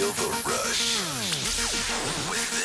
the rush with.